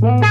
Bye.